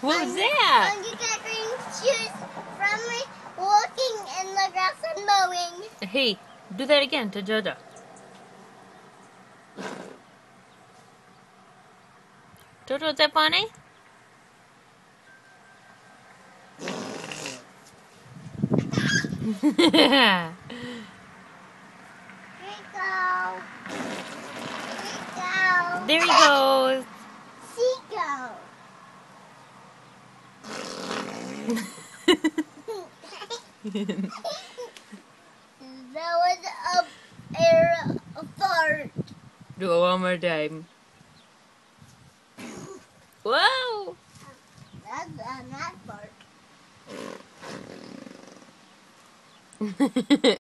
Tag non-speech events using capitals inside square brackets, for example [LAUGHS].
What was that? you got green shoes from walking in the grass and mowing. Hey, do that again to JoJo. JoJo, is that funny? [LAUGHS] Rico. Rico. there he goes. That was a air a fart. Do it one more time. Whoa! That's a not fart. [LAUGHS]